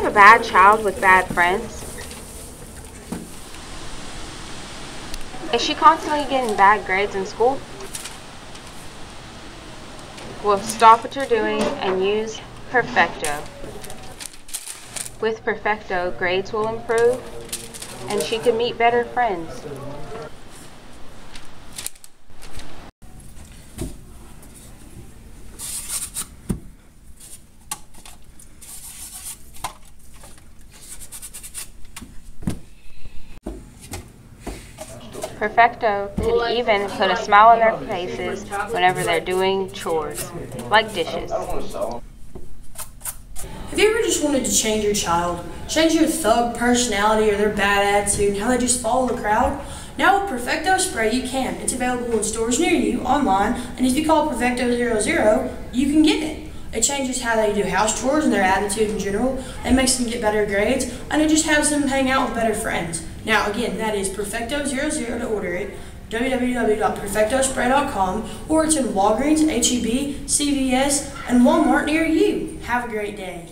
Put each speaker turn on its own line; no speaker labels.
have a bad child with bad friends? Is she constantly getting bad grades in school? Well, stop what you're doing and use Perfecto. With Perfecto, grades will improve and she can meet better friends. Perfecto could even put a smile on their faces whenever they're doing chores, like dishes.
Have you ever just wanted to change your child? Change your thug personality or their bad attitude and how they just follow the crowd? Now with Perfecto Spray you can. It's available in stores near you, online, and if you call Perfecto 00, you can get it. It changes how they do house chores and their attitude in general. It makes them get better grades, and it just has them hang out with better friends. Now, again, that is Perfecto00 to order it, www.perfectospray.com, or it's in Walgreens, HEB, CVS, and Walmart near you. Have a great day.